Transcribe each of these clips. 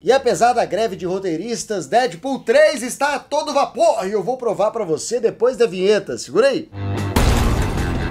E apesar da greve de roteiristas, Deadpool 3 está a todo vapor e eu vou provar para você depois da vinheta. Segura aí.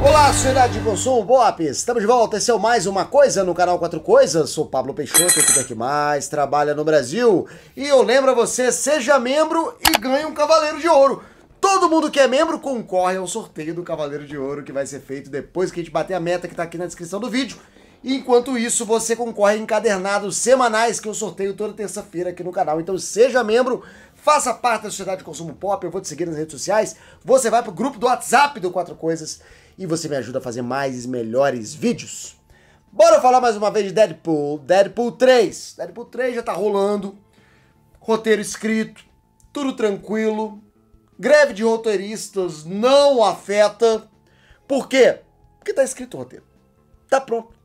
Olá, sociedade de consumo, Bop! Estamos de volta, esse é mais uma coisa no canal Quatro Coisas. Sou Pablo Peixoto, equipe que mais trabalha no Brasil. E eu lembro a você, seja membro e ganhe um Cavaleiro de Ouro. Todo mundo que é membro concorre ao sorteio do Cavaleiro de Ouro que vai ser feito depois que a gente bater a meta que está aqui na descrição do vídeo. Enquanto isso, você concorre a encadernados semanais que eu sorteio toda terça-feira aqui no canal. Então seja membro, faça parte da Sociedade de Consumo Pop, eu vou te seguir nas redes sociais, você vai pro grupo do WhatsApp do Quatro Coisas e você me ajuda a fazer mais e melhores vídeos. Bora falar mais uma vez de Deadpool. Deadpool 3. Deadpool 3 já tá rolando. Roteiro escrito, tudo tranquilo. Greve de roteiristas não afeta. Por quê? Porque tá escrito o roteiro. Tá pronto.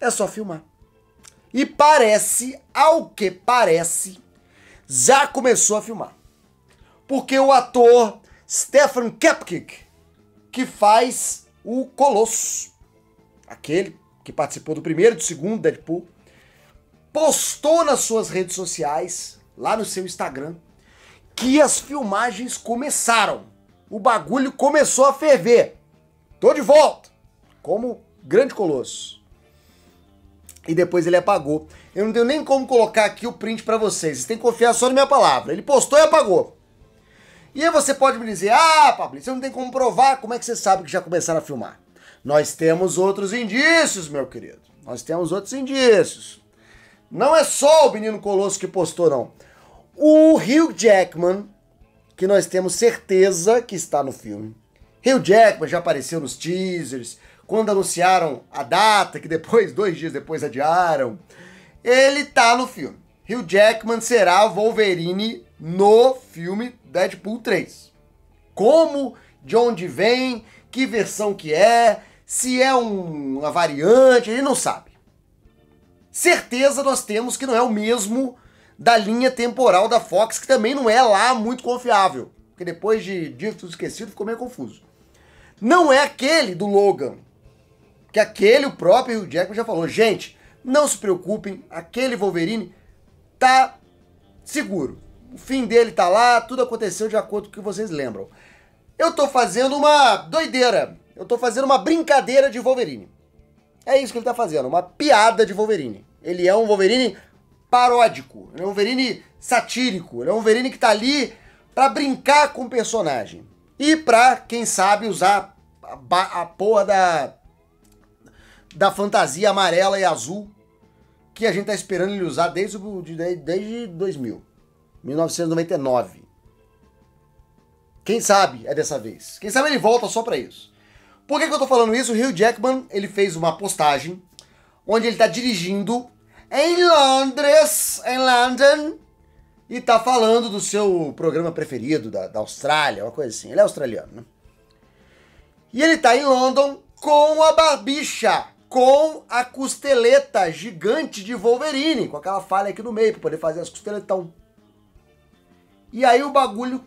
É só filmar. E parece, ao que parece, já começou a filmar. Porque o ator Stefan Kepkik, que faz o Colosso, aquele que participou do primeiro e do segundo Deadpool, postou nas suas redes sociais, lá no seu Instagram, que as filmagens começaram. O bagulho começou a ferver. Tô de volta, como grande Colosso e depois ele apagou. Eu não tenho nem como colocar aqui o print para vocês. Vocês têm que confiar só na minha palavra. Ele postou e apagou. E aí você pode me dizer, ah, Pablo, você não tem como provar, como é que você sabe que já começaram a filmar? Nós temos outros indícios, meu querido. Nós temos outros indícios. Não é só o menino Colosso que postou, não. O Hugh Jackman, que nós temos certeza que está no filme. Hugh Jackman já apareceu nos teasers, quando anunciaram a data, que depois, dois dias depois, adiaram, ele tá no filme. Hugh Jackman será Wolverine no filme Deadpool 3. Como, de onde vem, que versão que é, se é um, uma variante, ele não sabe. Certeza nós temos que não é o mesmo da linha temporal da Fox, que também não é lá muito confiável. Porque depois de Dia Tudo Esquecido ficou meio confuso. Não é aquele do Logan, que aquele, o próprio Hugh Jackman já falou, gente, não se preocupem, aquele Wolverine tá seguro. O fim dele tá lá, tudo aconteceu de acordo com o que vocês lembram. Eu tô fazendo uma doideira, eu tô fazendo uma brincadeira de Wolverine. É isso que ele tá fazendo, uma piada de Wolverine. Ele é um Wolverine paródico, ele é um Wolverine satírico, ele é um Wolverine que tá ali para brincar com o personagem. E pra, quem sabe, usar a, a porra da da fantasia amarela e azul que a gente tá esperando ele usar desde, desde 2000, 1999. Quem sabe é dessa vez. Quem sabe ele volta só para isso. Por que, que eu tô falando isso? O Hugh Jackman ele fez uma postagem onde ele tá dirigindo em Londres, em London, e tá falando do seu programa preferido da, da Austrália, uma coisa assim. Ele é australiano, né? E ele tá em London com a barbicha com a costeleta gigante de Wolverine, com aquela falha aqui no meio para poder fazer as costeletão. E aí o bagulho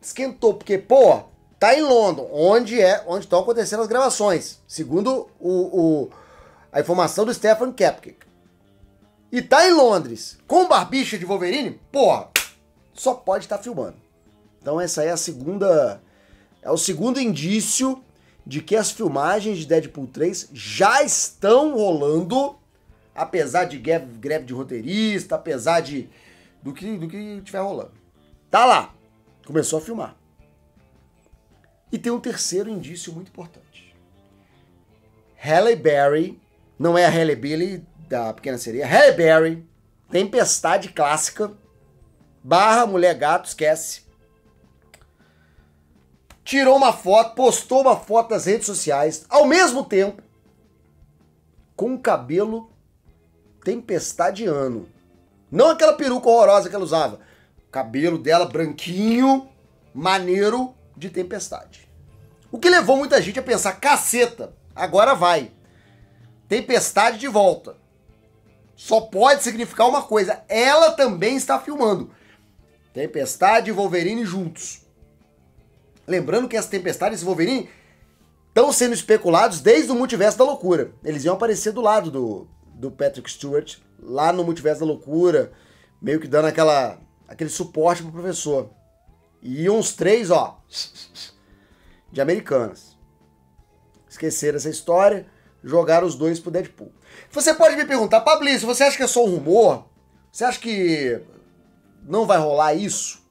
esquentou, porque, pô, tá em London, onde é onde estão acontecendo as gravações, segundo o, o a informação do Stefan Kepke. E tá em Londres, com barbicha de Wolverine, porra, só pode estar tá filmando. Então essa é a segunda é o segundo indício de que as filmagens de Deadpool 3 já estão rolando, apesar de greve de roteirista, apesar de do que do que estiver rolando. Tá lá, começou a filmar. E tem um terceiro indício muito importante. Halle Berry, não é a Halle Billy da Pequena Sereia, Halle Berry, Tempestade Clássica, barra Mulher Gato, esquece tirou uma foto, postou uma foto nas redes sociais, ao mesmo tempo, com o cabelo tempestadiano. Não aquela peruca horrorosa que ela usava. Cabelo dela branquinho, maneiro de tempestade. O que levou muita gente a pensar, caceta, agora vai. Tempestade de volta. Só pode significar uma coisa, ela também está filmando. Tempestade e Wolverine juntos. Lembrando que as tempestades Wolverine estão sendo especulados desde o Multiverso da Loucura. Eles iam aparecer do lado do, do Patrick Stewart, lá no Multiverso da Loucura, meio que dando aquela, aquele suporte pro professor. E uns três, ó, de americanas. Esqueceram essa história, jogaram os dois pro Deadpool. Você pode me perguntar, Pablício, você acha que é só um rumor? Você acha que não vai rolar isso?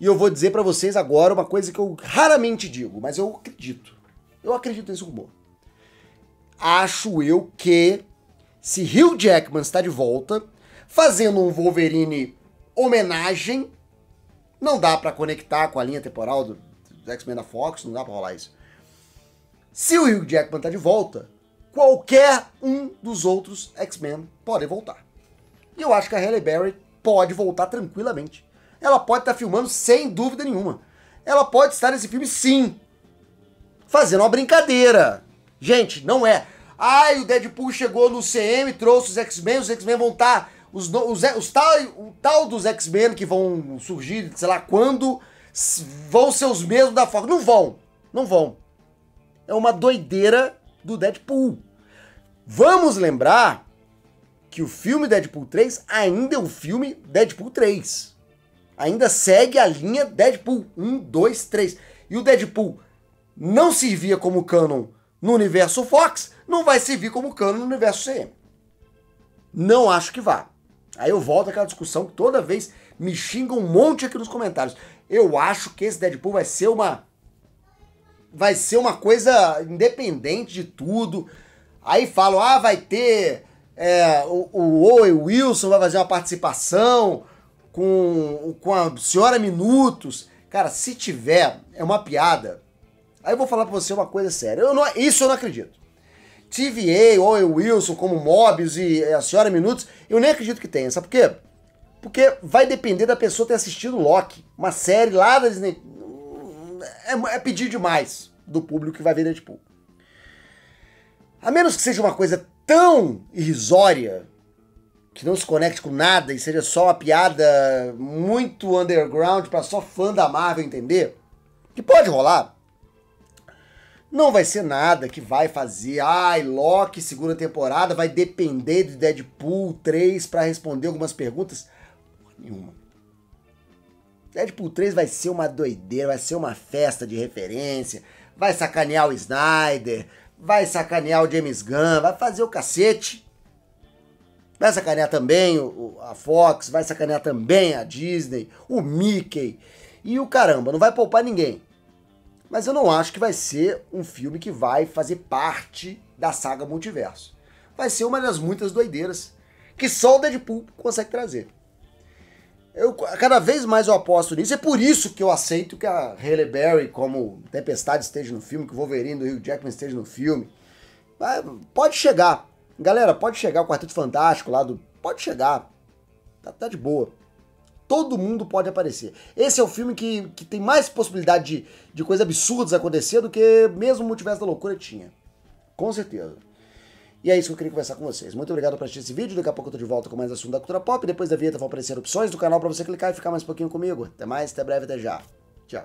E eu vou dizer para vocês agora uma coisa que eu raramente digo, mas eu acredito. Eu acredito nesse rumor. Acho eu que se Hugh Jackman está de volta, fazendo um Wolverine homenagem, não dá para conectar com a linha temporal do, do X-Men da Fox, não dá pra rolar isso. Se o Hugh Jackman tá de volta, qualquer um dos outros X-Men pode voltar. E eu acho que a Halle Berry pode voltar tranquilamente. Ela pode estar tá filmando sem dúvida nenhuma. Ela pode estar nesse filme sim. Fazendo uma brincadeira. Gente, não é. Ai, o Deadpool chegou no CM, trouxe os X-Men, os X-Men vão estar. Tá, os, os, os, tal, o tal dos X-Men que vão surgir, sei lá quando, vão ser os mesmos da Fox. Não vão. Não vão. É uma doideira do Deadpool. Vamos lembrar que o filme Deadpool 3 ainda é o filme Deadpool 3. Ainda segue a linha Deadpool 1, 2, 3. E o Deadpool não servia como canon no universo Fox, não vai servir como canon no universo CM. Não acho que vá. Aí eu volto àquela discussão que toda vez me xingam um monte aqui nos comentários. Eu acho que esse Deadpool vai ser uma vai ser uma coisa independente de tudo. Aí falam, ah, vai ter é, o, o Owen Wilson vai fazer uma participação com, com a senhora Minutos. Cara, se tiver, é uma piada. Aí eu vou falar pra você uma coisa séria. Eu não, isso eu não acredito. TVA, Owen Wilson como Mobius e a senhora Minutos, eu nem acredito que tenha. Sabe por quê? Porque vai depender da pessoa ter assistido Loki, uma série lá da Disney é, é pedir demais do público que vai ver Deadpool. A menos que seja uma coisa tão irrisória, que não se conecte com nada e seja só uma piada muito underground para só fã da Marvel entender, que pode rolar. Não vai ser nada que vai fazer, ai, Loki, segunda temporada, vai depender de Deadpool 3 para responder algumas perguntas. Nenhuma. Deadpool 3 vai ser uma doideira, vai ser uma festa de referência, vai sacanear o Snyder, vai sacanear o James Gunn, vai fazer o cacete. Vai sacanear também a Fox, vai sacanear também a Disney, o Mickey e o caramba, não vai poupar ninguém. Mas eu não acho que vai ser um filme que vai fazer parte da saga multiverso. Vai ser uma das muitas doideiras que só o Deadpool consegue trazer. Eu, cada vez mais eu aposto nisso. É por isso que eu aceito que a Halle Berry, como Tempestade, esteja no filme, que o Wolverine do Hugh Jackman esteja no filme. Pode chegar. Galera, pode chegar o Quarteto Fantástico lá do. Pode chegar. Tá, tá de boa. Todo mundo pode aparecer. Esse é o filme que, que tem mais possibilidade de, de coisas absurdas acontecer do que mesmo o Multiverso da Loucura tinha. Com certeza. E é isso que eu queria conversar com vocês. Muito obrigado por assistir esse vídeo. Daqui a pouco eu tô de volta com mais assunto da cultura pop. Depois da vinheta vão aparecer opções do canal para você clicar e ficar mais um pouquinho comigo. Até mais, até breve, até já. Tchau.